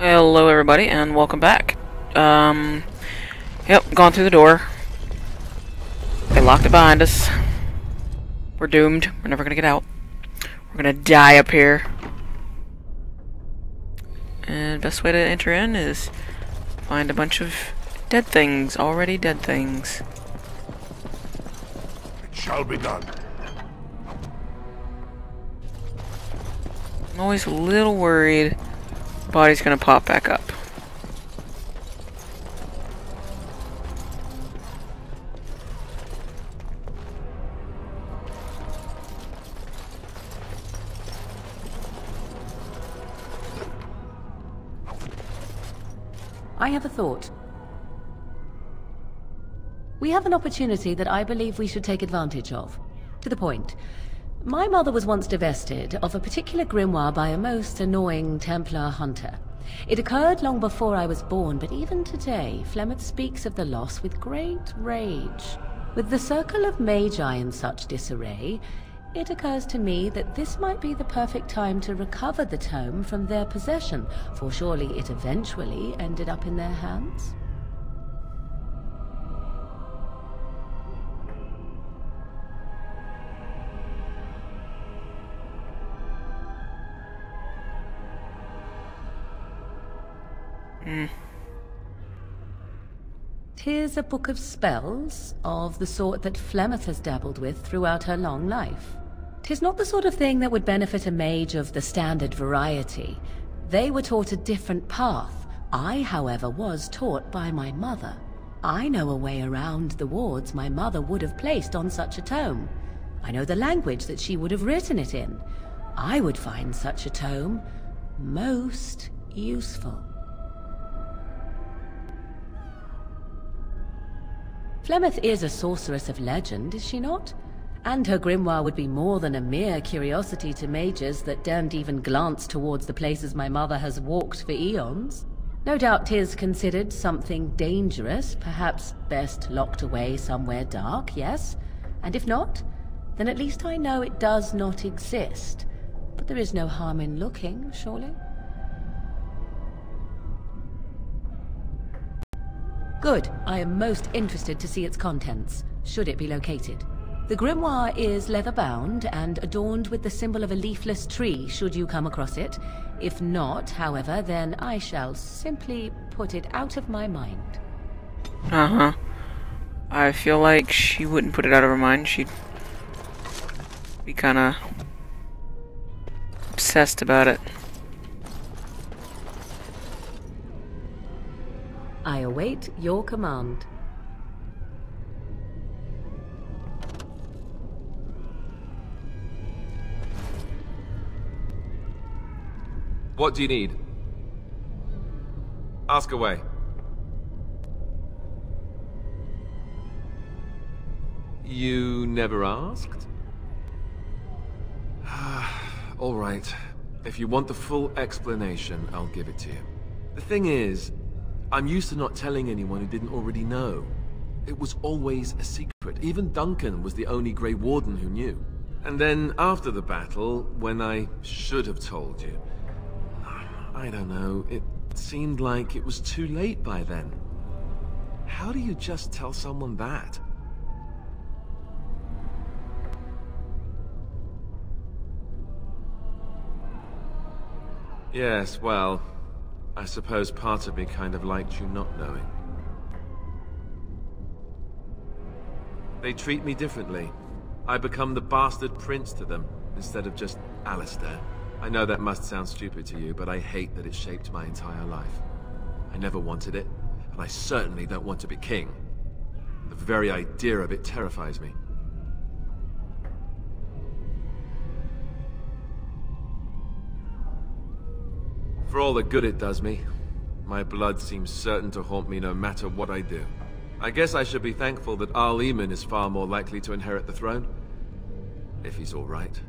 Hello everybody and welcome back. Um, yep, gone through the door. They locked it behind us. We're doomed. We're never gonna get out. We're gonna die up here. And best way to enter in is find a bunch of dead things, already dead things. It shall be done. I'm always a little worried body's gonna pop back up. I have a thought. We have an opportunity that I believe we should take advantage of. To the point. My mother was once divested of a particular grimoire by a most annoying Templar hunter. It occurred long before I was born, but even today, Flemeth speaks of the loss with great rage. With the circle of magi in such disarray, it occurs to me that this might be the perfect time to recover the tome from their possession, for surely it eventually ended up in their hands. Tis a book of spells, of the sort that Flemeth has dabbled with throughout her long life. Tis not the sort of thing that would benefit a mage of the standard variety. They were taught a different path. I, however, was taught by my mother. I know a way around the wards my mother would have placed on such a tome. I know the language that she would have written it in. I would find such a tome most useful. Flemeth is a sorceress of legend, is she not? And her grimoire would be more than a mere curiosity to mages that daren't even glance towards the places my mother has walked for eons. No doubt 'tis considered something dangerous, perhaps best locked away somewhere dark, yes? And if not, then at least I know it does not exist. But there is no harm in looking, surely? Good. I am most interested to see its contents, should it be located. The grimoire is leather-bound and adorned with the symbol of a leafless tree, should you come across it. If not, however, then I shall simply put it out of my mind. Uh-huh. I feel like she wouldn't put it out of her mind. She'd be kinda obsessed about it. I await your command. What do you need? Ask away. You never asked? All right. If you want the full explanation, I'll give it to you. The thing is, I'm used to not telling anyone who didn't already know. It was always a secret. Even Duncan was the only Grey Warden who knew. And then after the battle, when I should have told you, I don't know, it seemed like it was too late by then. How do you just tell someone that? Yes, well, I suppose part of me kind of liked you not knowing. They treat me differently. I become the bastard prince to them, instead of just Alistair. I know that must sound stupid to you, but I hate that it shaped my entire life. I never wanted it, and I certainly don't want to be king. The very idea of it terrifies me. For all the good it does me, my blood seems certain to haunt me no matter what I do. I guess I should be thankful that Arl Eamon is far more likely to inherit the throne. If he's alright.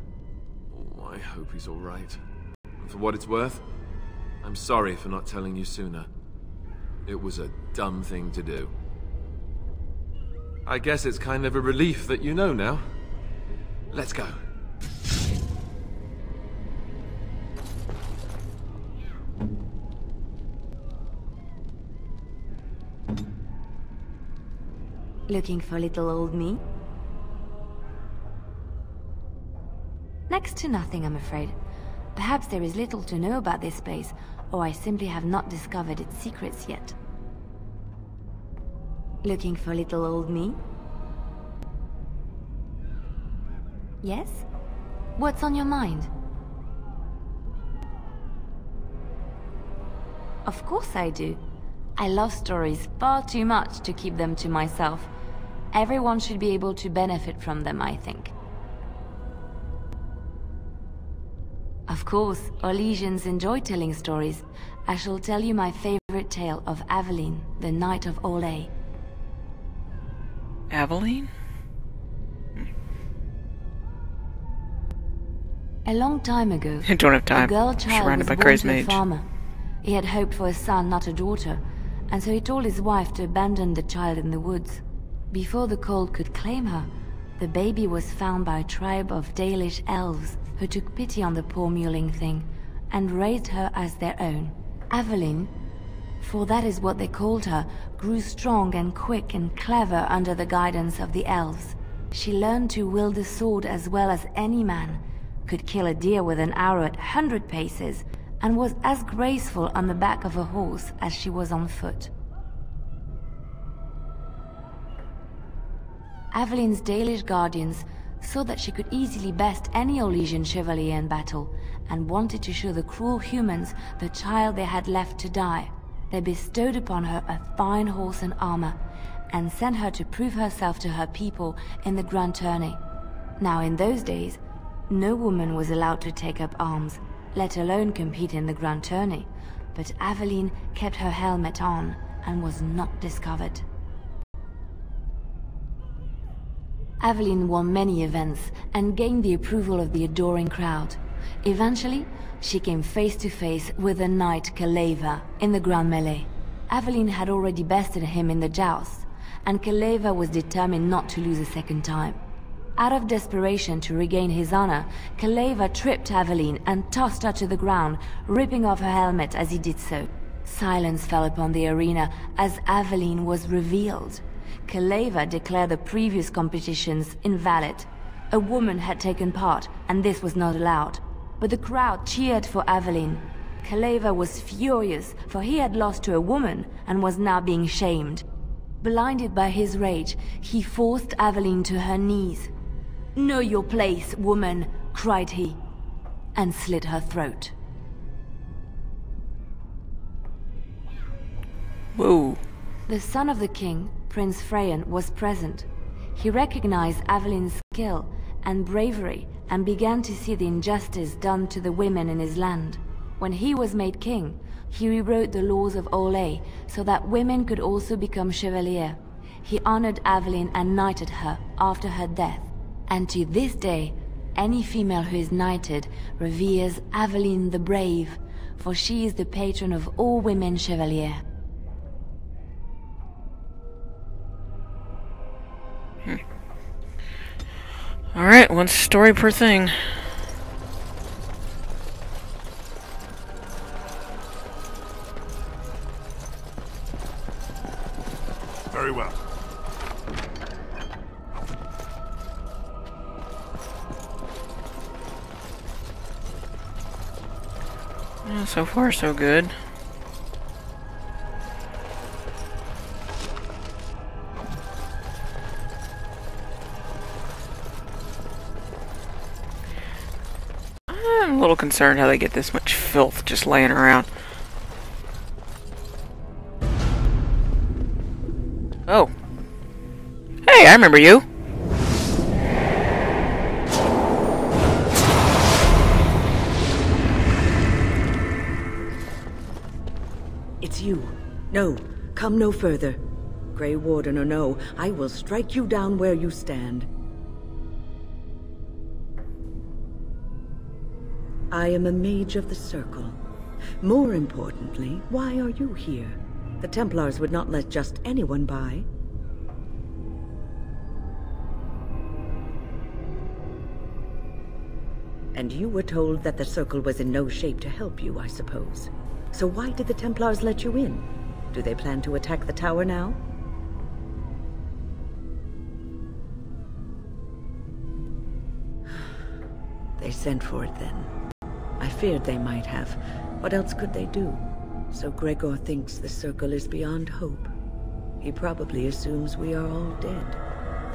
Oh, I hope he's alright. And for what it's worth, I'm sorry for not telling you sooner. It was a dumb thing to do. I guess it's kind of a relief that you know now. Let's go. Looking for little old me? Next to nothing, I'm afraid. Perhaps there is little to know about this place, or I simply have not discovered its secrets yet. Looking for little old me? Yes? What's on your mind? Of course I do. I love stories far too much to keep them to myself. Everyone should be able to benefit from them, I think. Of course, Orlesians enjoy telling stories. I shall tell you my favorite tale of Aveline, the Knight of Orlais. Aveline? A long time ago, I don't have time. a girl child Surrounded was by born to a mage. farmer. He had hoped for a son, not a daughter, and so he told his wife to abandon the child in the woods. Before the cold could claim her, the baby was found by a tribe of Dalish elves who took pity on the poor mewling thing and raised her as their own. Aveline, for that is what they called her, grew strong and quick and clever under the guidance of the elves. She learned to wield a sword as well as any man, could kill a deer with an arrow at hundred paces, and was as graceful on the back of a horse as she was on foot. Aveline's Dalish guardians saw that she could easily best any Orlesian chevalier in battle, and wanted to show the cruel humans the child they had left to die. They bestowed upon her a fine horse and armor, and sent her to prove herself to her people in the Grand Tourney. Now in those days, no woman was allowed to take up arms, let alone compete in the Grand Tourney, but Aveline kept her helmet on and was not discovered. Aveline won many events and gained the approval of the adoring crowd. Eventually, she came face to face with the knight Kaleva in the Grand Melee. Aveline had already bested him in the joust, and Kaleva was determined not to lose a second time. Out of desperation to regain his honor, Kaleva tripped Aveline and tossed her to the ground, ripping off her helmet as he did so. Silence fell upon the arena as Aveline was revealed. Kaleva declared the previous competitions invalid. A woman had taken part, and this was not allowed. But the crowd cheered for Aveline. Kaleva was furious, for he had lost to a woman and was now being shamed. Blinded by his rage, he forced Aveline to her knees. Know your place, woman, cried he, and slit her throat. Whoa. The son of the king, Prince Freyan, was present. He recognized Aveline's skill and bravery and began to see the injustice done to the women in his land. When he was made king, he rewrote the laws of Orlais so that women could also become chevalier. He honored Aveline and knighted her after her death. And to this day, any female who is knighted reveres Aveline the Brave, for she is the patron of all women chevalier. Alright, one story per thing. Very well. Yeah, so far, so good. Concerned how they get this much filth just laying around. Oh. Hey, I remember you. It's you. No, come no further. Grey Warden or no, I will strike you down where you stand. I am a mage of the Circle. More importantly, why are you here? The Templars would not let just anyone by. And you were told that the Circle was in no shape to help you, I suppose. So why did the Templars let you in? Do they plan to attack the tower now? They sent for it then. Feared they might have. What else could they do? So Greagoir thinks the Circle is beyond hope. He probably assumes we are all dead.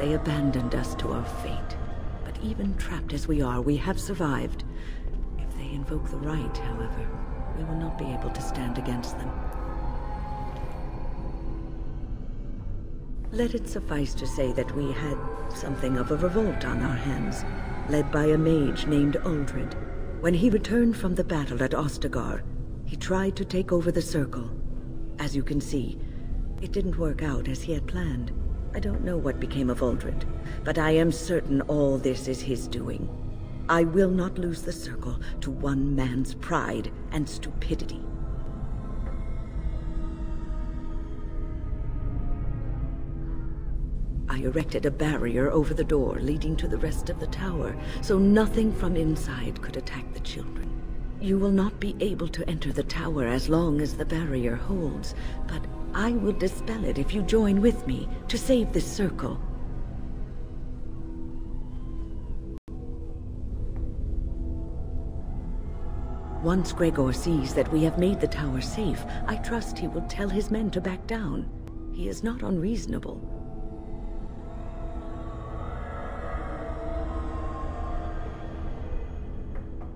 They abandoned us to our fate. But even trapped as we are, we have survived. If they invoke the right, however, we will not be able to stand against them. Let it suffice to say that we had something of a revolt on our hands, led by a mage named Uldred. When he returned from the battle at Ostagar, he tried to take over the Circle. As you can see, it didn't work out as he had planned. I don't know what became of Uldred, but I am certain all this is his doing. I will not lose the Circle to one man's pride and stupidity. I erected a barrier over the door leading to the rest of the tower, so nothing from inside could attack the children. You will not be able to enter the tower as long as the barrier holds, but I will dispel it if you join with me to save this circle. Once Greagoir sees that we have made the tower safe, I trust he will tell his men to back down. He is not unreasonable.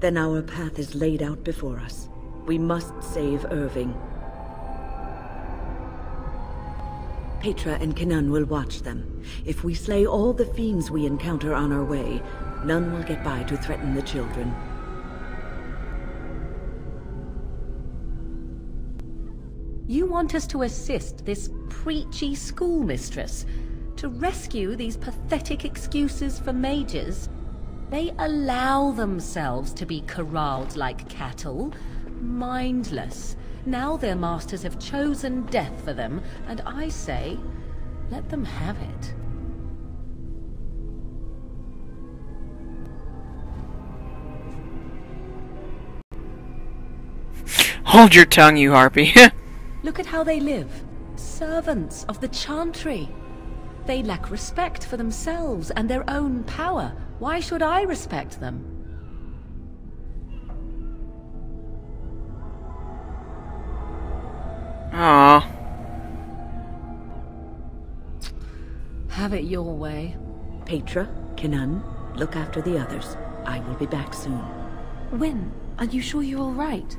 Then our path is laid out before us. We must save Irving. Petra and Kinnon will watch them. If we slay all the fiends we encounter on our way, none will get by to threaten the children. You want us to assist this preachy schoolmistress? To rescue these pathetic excuses for mages? They allow themselves to be corralled like cattle, mindless. Now their masters have chosen death for them, and I say, let them have it. Hold your tongue, you harpy. Look at how they live. Servants of the Chantry. They lack respect for themselves and their own power. Why should I respect them? Ah. Have it your way. Petra, Kinnon, look after the others. I will be back soon. Wynne, are you sure you're all right?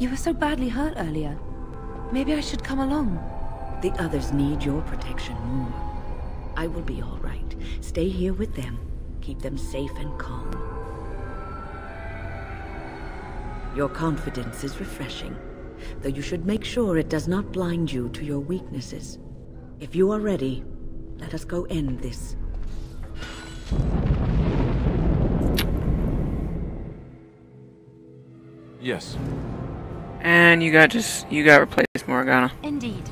You were so badly hurt earlier. Maybe I should come along. The others need your protection more. I will be all right. Stay here with them. Keep them safe and calm. Your confidence is refreshing, though you should make sure it does not blind you to your weaknesses. If you are ready, let us go end this. Yes. And you got just you got replaced, Morgana. Indeed.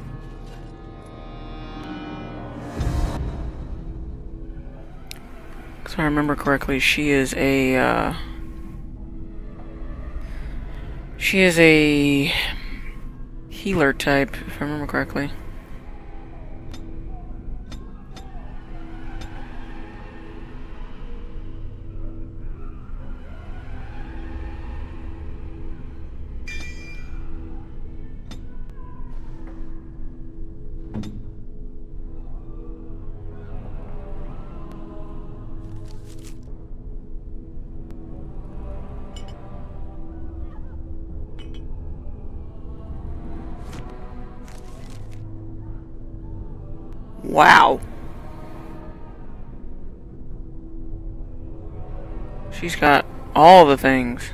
If I remember correctly, she is a uh, she is a healer type, if I remember correctly. Wow. She's got all the things.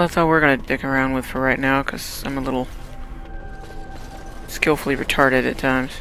Well, that's all we're gonna dick around with for right now, because I'm a little skillfully retarded at times.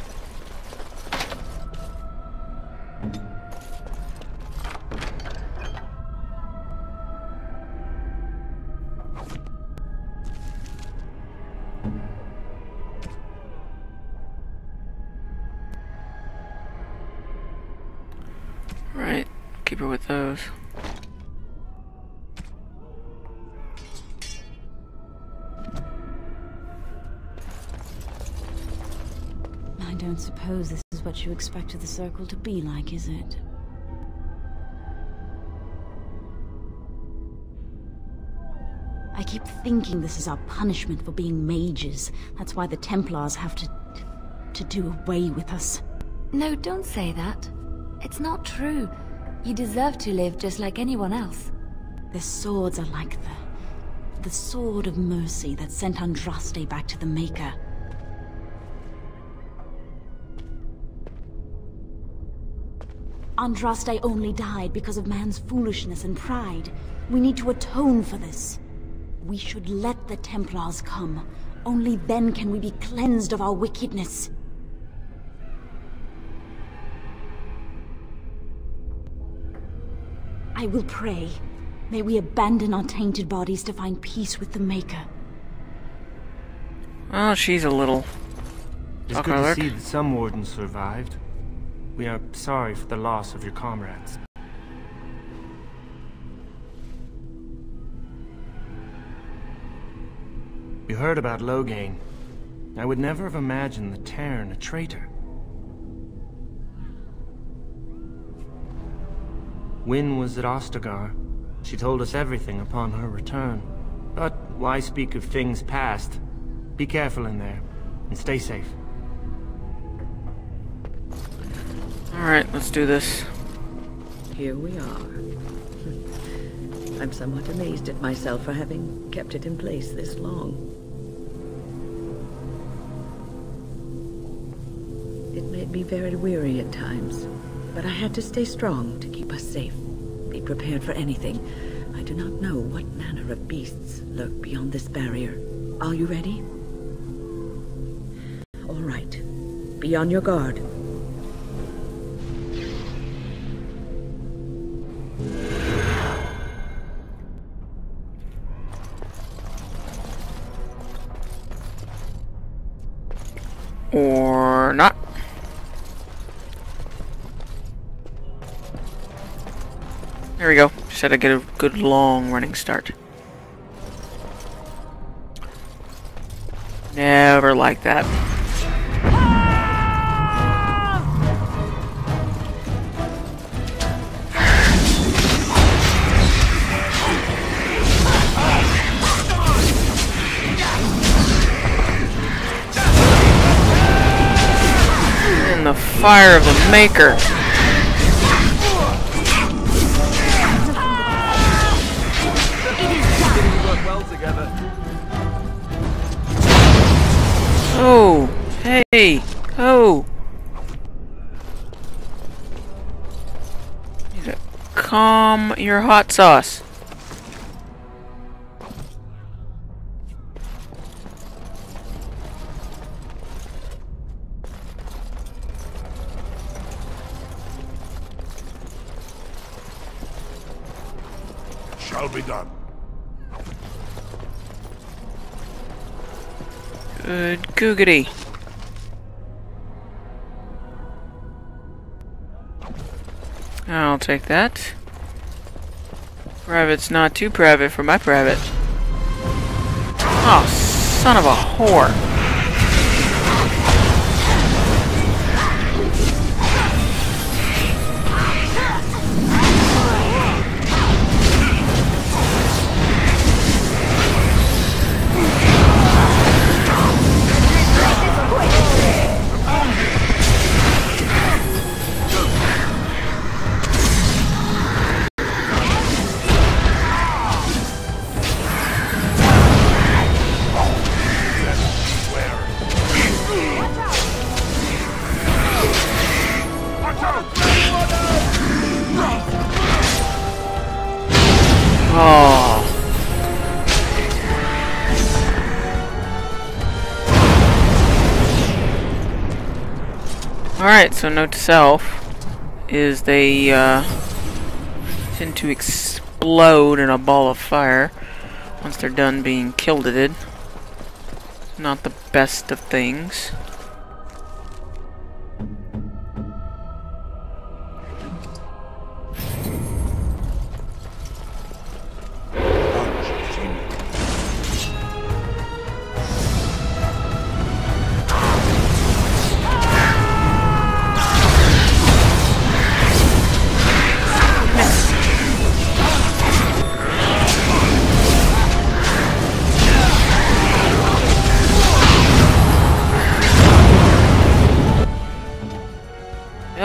Don't suppose this is what you expected the circle to be like, is it? I keep thinking this is our punishment for being mages. That's why the Templars have to... to do away with us. No, don't say that. It's not true. You deserve to live just like anyone else. Their swords are like the... the sword of mercy that sent Andraste back to the Maker. Andraste only died because of man's foolishness and pride. We need to atone for this. We should let the Templars come. Only then can we be cleansed of our wickedness. I will pray. May we abandon our tainted bodies to find peace with the Maker. Oh, she's a little. It's Okay, good to see that some wardens survived. We are sorry for the loss of your comrades. You heard about Loghain. I would never have imagined the teyrn a traitor. Wynne was at Ostagar. She told us everything upon her return. But why speak of things past? Be careful in there, and stay safe. Alright, let's do this. Here we are. I'm somewhat amazed at myself for having kept it in place this long. It made me very weary at times, but I had to stay strong to keep us safe. Be prepared for anything. I do not know what manner of beasts lurk beyond this barrier. Are you ready? All right. Be on your guard. Had to get a good long running start. Never like that. In the fire of the Maker. Calm your hot sauce. Shall be done. Good googity. I'll take that. Private's not too private for my private. Oh, son of a whore. Oh. Alright, so note to self is they uh, tend to explode in a ball of fire once they're done being kildeted. Not the best of things.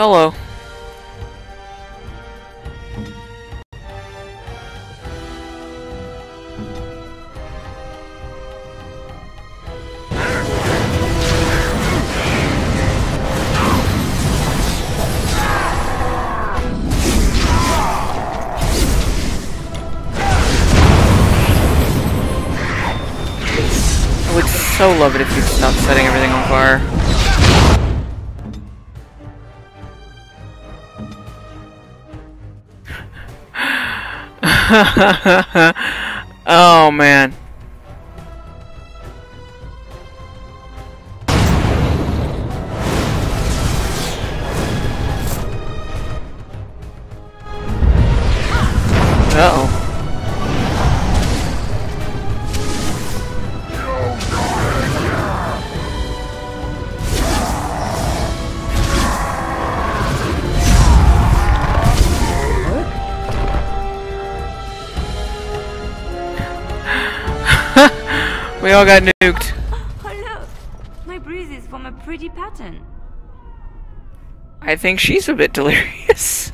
Hello. I would so love it if you'd stop setting everything on fire. oh man. Uh oh. All got nuked. Oh look! My bruises form a pretty pattern. I think she's a bit delirious.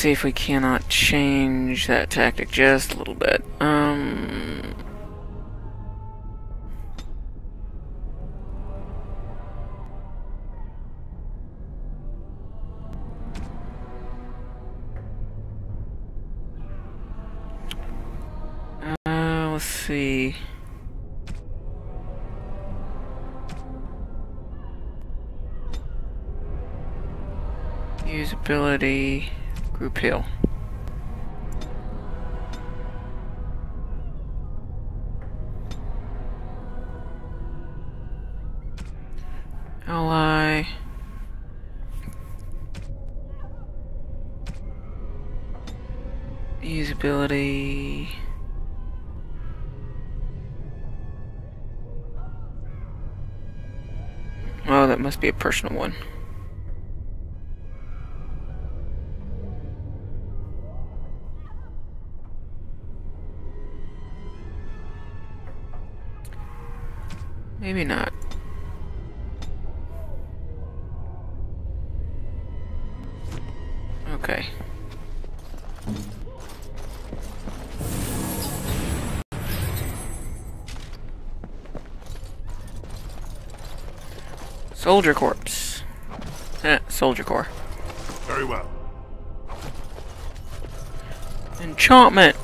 see if we cannot change that tactic just a little bit. Um... Uh, let's see. Usability, heal. Ally. Usability. Oh, that must be a personal one. Maybe not. Okay. Soldier Corpse. Eh, Soldier Core. Very well. Enchantment.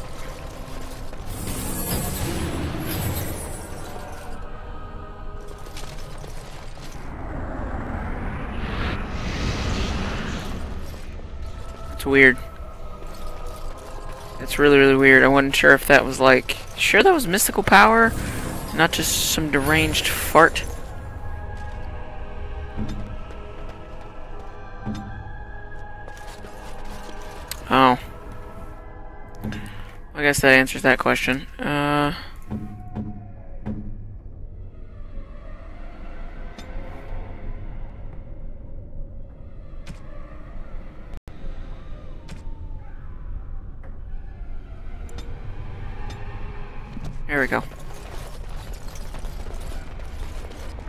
Weird. It's really, really weird. I wasn't sure if that was like... Sure that was mystical power? Not just some deranged fart? Oh. I guess that answers that question. Uh...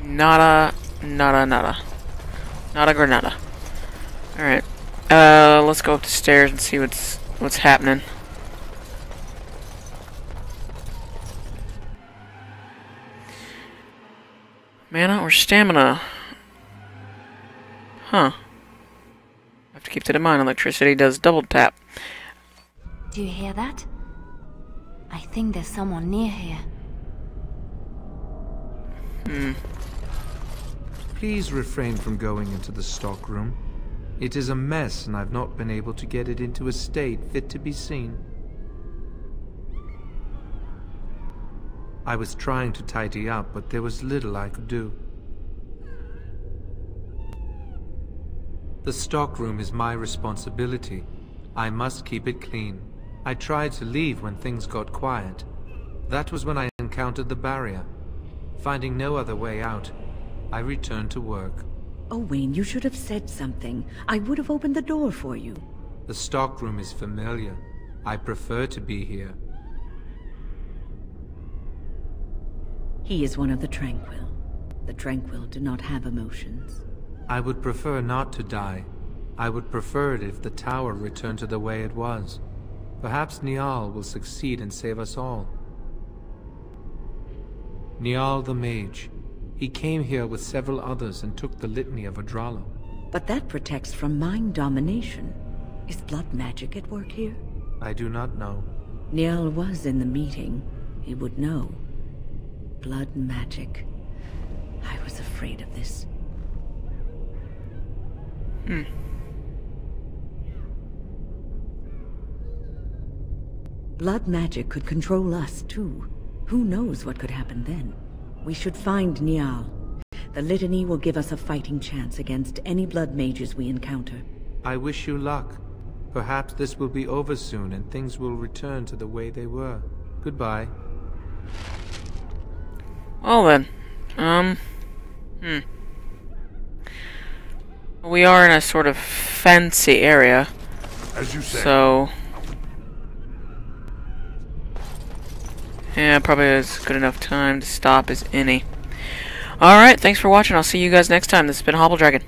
Nada, nada, nada. Nada granada. Alright. Uh, let's go up the stairs and see what's what's happening. Mana or stamina? Huh. I have to keep that in mind. Electricity does double tap. Do you hear that? I think there's someone near here. Hmm. Please refrain from going into the stockroom. It is a mess, and I've not been able to get it into a state fit to be seen. I was trying to tidy up, but there was little I could do. The stockroom is my responsibility. I must keep it clean. I tried to leave when things got quiet. That was when I encountered the barrier. Finding no other way out, I returned to work. Oh, Owain, you should have said something. I would have opened the door for you. The stockroom is familiar. I prefer to be here. He is one of the Tranquil. The Tranquil do not have emotions. I would prefer not to die. I would prefer it if the tower returned to the way it was. Perhaps Niall will succeed and save us all. Niall the Mage. He came here with several others and took the Litany of Adralla. But that protects from mind domination. Is blood magic at work here? I do not know. Niall was in the meeting. He would know. Blood magic. I was afraid of this. Hmm. Blood magic could control us, too. Who knows what could happen then? We should find Niall. The Litany will give us a fighting chance against any blood mages we encounter. I wish you luck. Perhaps this will be over soon and things will return to the way they were. Goodbye. Well then, um, hmm. We are in a sort of fancy area. As you say. So, yeah, probably as good enough time to stop as any. Alright, thanks for watching. I'll see you guys next time. This has been Hobble Dragon.